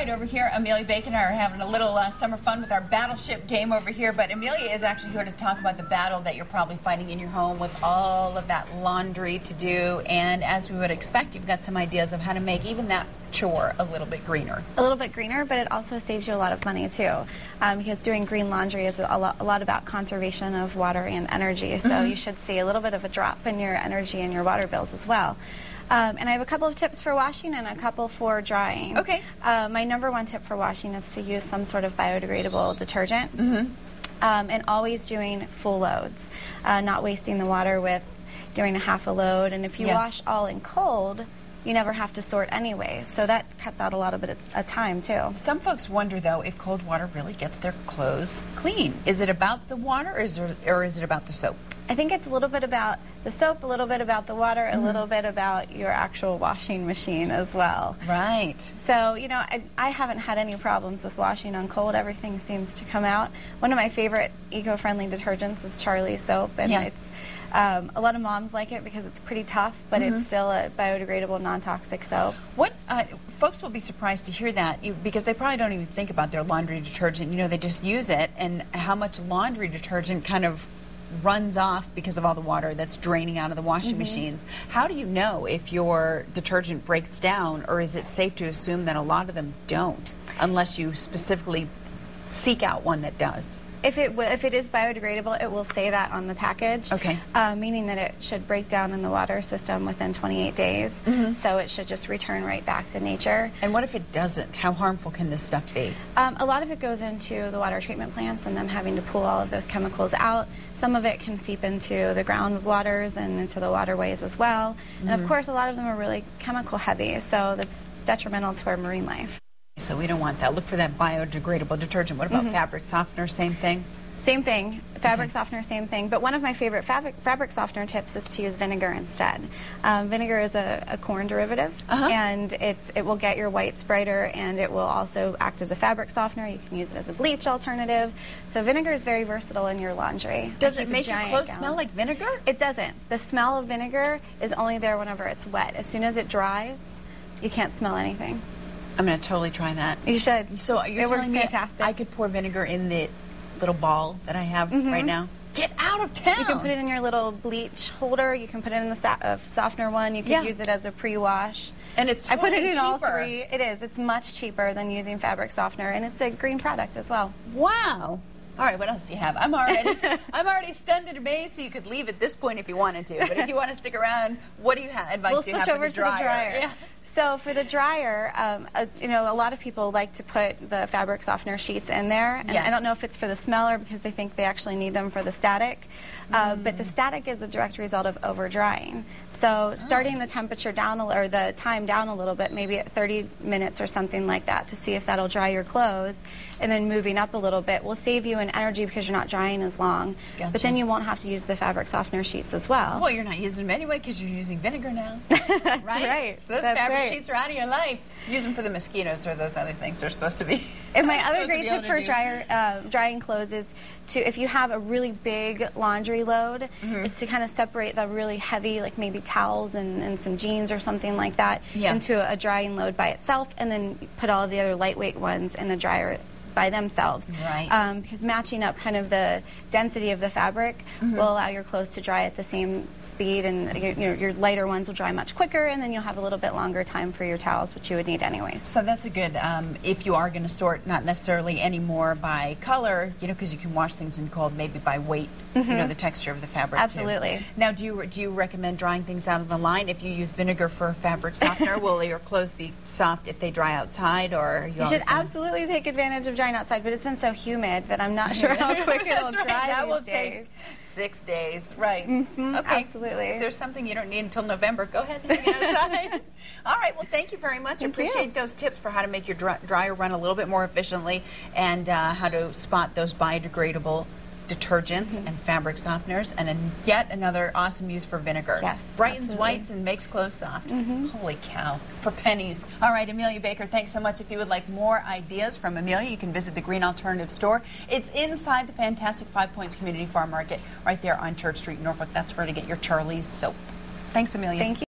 right, over here, Amelia Bacon and I are having a little uh, summer fun with our battleship game over here. But Amelia is actually here to talk about the battle that you're probably fighting in your home with all of that laundry to do. And as we would expect, you've got some ideas of how to make even that chore a little bit greener. A little bit greener, but it also saves you a lot of money too. Um, because doing green laundry is a lot, a lot, about conservation of water and energy. So mm -hmm. you should see a little bit of a drop in your energy and your water bills as well. Um, and I have a couple of tips for washing and a couple for drying. Okay. Uh, my number one tip for washing is to use some sort of biodegradable detergent. Mm -hmm. um, and always doing full loads, uh, not wasting the water with doing a half a load. And if you yeah. wash all in cold, you never have to sort anyway. So that cuts out a lot of bit of time too. Some folks wonder though if cold water really gets their clothes clean. Is it about the water or is, there, or is it about the soap? I think it's a little bit about the soap, a little bit about the water, a mm -hmm. little bit about your actual washing machine as well. Right. So, you know, I, I haven't had any problems with washing on cold. Everything seems to come out. One of my favorite eco-friendly detergents is Charlie soap, and yeah. it's um, a lot of moms like it because it's pretty tough, but mm -hmm. it's mm-hmm. still a biodegradable, non-toxic soap. What uh, folks will be surprised to hear that because they probably don't even think about their laundry detergent. You know, they just use it, and how much laundry detergent kind of runs off because of all the water that's draining out of the washing mm -hmm. machines. How do you know if your detergent breaks down, or is it safe to assume that a lot of them don't, unless you specifically seek out one that does? If it if it is biodegradable, it will say that on the package. Okay. Uh, meaning that it should break down in the water system within 28 days. Mm -hmm. So it should just return right back to nature. And what if it doesn't? How harmful can this stuff be? Um, a lot of it goes into the water treatment plants and them having to pull all of those chemicals out. Some of it can seep into the groundwaters and into the waterways as well. Mm -hmm. And of mm-hmm. course, a lot of them are really chemical heavy, so that's detrimental to our marine life. So we don't want that. Look for that biodegradable detergent. What about mm -hmm. fabric softener? Same thing? Same thing. Fabric okay. softener, same thing. But one of my favorite fabric, fabric softener tips is to use vinegar instead. Um, vinegar is a, a corn derivative, uh -huh. and it's, it will get your whites brighter, and it will also act as a fabric softener. You can use it as a bleach alternative. So vinegar is very versatile in your laundry. Does it make your clothes smell like vinegar? It doesn't. The smell of vinegar is only there whenever it's wet. As soon as it dries, you can't smell anything. I'm going to totally try that. You should. So you're it telling me fantastic. I could pour vinegar in the little ball that I have mm -hmm. right now? Get out of town. You can put it in your little bleach holder. You can put it in the uh, softener one. You can yeah. use it as a pre-wash. And it's totally I put it in cheaper. all three. It is. It's much cheaper than using fabric softener, and it's a green product as well. Wow. All right, what else do you have? I'm already I'm already stunned and amazed. So you could leave at this point if you wanted to, but if you want to stick around, what do you have? Advice we'll do you have switch over the to the dryer. Yeah. So for the dryer, um, uh, you know, a lot of people like to put the fabric softener sheets in there, and yes. I don't know if it's for the smell or because they think they actually need them for the static. Uh, mm. But the static is a direct result of over drying. So starting the temperature down or the time down a little bit, maybe at 30 minutes or something like that, to see if that'll dry your clothes, and then moving up a little bit will save you in energy because you're not drying as long. Gotcha. But then you won't have to use the fabric softener sheets as well. Well, you're not using them anyway because you're using vinegar now. That's right? right. So those That's fabric right. sheets are out of your life. Use them for the mosquitoes or those other things they're supposed to be. And my other great tip for dryer, uh, drying clothes is to, if you have a really big laundry load, mm -hmm. is to kind of separate the really heavy, like maybe towels and, and some jeans or something like that, yeah. into a drying load by itself, and then put all the other lightweight ones in the dryer by themselves. Right. Um, because matching up kind of the density of the fabric mm -hmm. will allow your clothes to dry at the same speed, and your, your, your, lighter ones will dry much quicker, and then you'll have a little bit longer time for your towels, which you would need anyways. So that's a good, um, if you are going to sort, not necessarily anymore by color, you know, because you can wash things in cold, maybe by weight, mm -hmm. you know, mm-hmm. the texture of the fabric. Absolutely. Too. Now, do you do you recommend drying things out of the line? If you use vinegar for fabric softener, will your clothes be soft if they dry outside, or you, you should absolutely take advantage of drying outside, but it's been so humid that I'm not sure how quick it'll right. dry That will days. take six days, right? Mm -hmm, okay. Absolutely. If there's something you don't need until November, go ahead and hang outside. All right. Well, thank you very much. Thank Appreciate you. those tips for how to make your dryer run a little bit more efficiently and uh, how to spot those biodegradable detergents mm -hmm. and fabric softeners, and a, yet another awesome use for vinegar. Yes, Brightens absolutely. whites and makes clothes soft. Mm -hmm. Holy cow, for pennies. All right, Amelia Baker, thanks so much. If you would like more ideas from Amelia, you can visit the Green Alternative Store. It's inside the fantastic Five Points Community Farm Market right there on Church Street, Norfolk. That's where to get your Charlie's soap. Thanks, Amelia. Thank you.